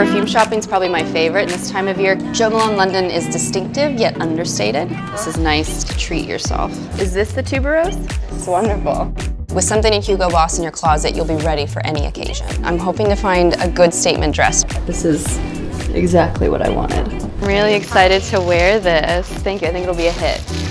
Perfume shopping is probably my favorite in this time of year. Jo Malone London is distinctive yet understated. This is nice to treat yourself. Is this the tuberose? It's wonderful. With something in Hugo Boss in your closet, you'll be ready for any occasion. I'm hoping to find a good statement dress. This is exactly what I wanted. I'm really excited to wear this. Thank you, I think it'll be a hit.